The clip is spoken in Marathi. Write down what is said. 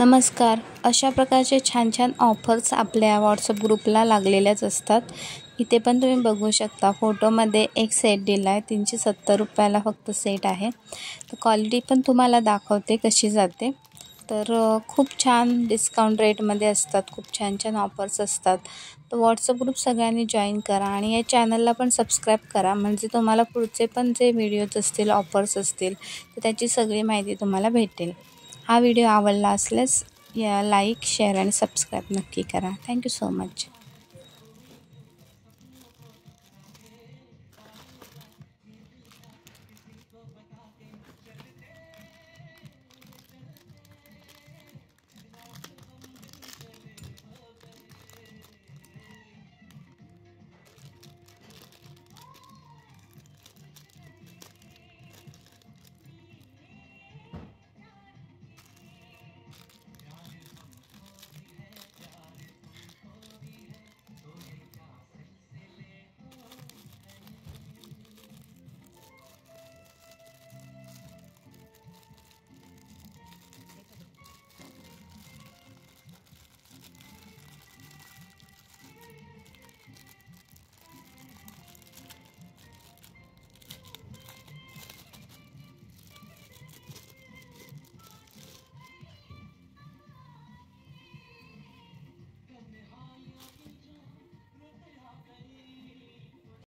नमस्कार. अशा प्रकारचे छान छान ऑफर्स आपल्या व्हॉट्सअप ग्रुपला लागलेल्याच असतात. इथे पण तुम्ही बघू शकता फोटोमध्ये एक सेट दिला आहे. तीनशे सत्तर रुपयाला फक्त सेट आहे. तर क्वालिटी पण तुम्हाला दाखवते कशी जाते. तर खूप छान डिस्काउंट रेटमध्ये असतात. खूप छान छान ऑफर्स असतात. तर व्हॉट्सअप ग्रुप सगळ्यांनी जॉईन करा आणि या चॅनलला पण सबस्क्राईब करा. म्हणजे तुम्हाला पुढचे पण जे व्हिडिओज असतील ऑफर्स असतील तर त्याची सगळी माहिती तुम्हाला भेटेल. हा व्हिडिओ आवडला असल्यास या लाईक शेअर आणि सबस्क्राईब नक्की करा. Thank you so much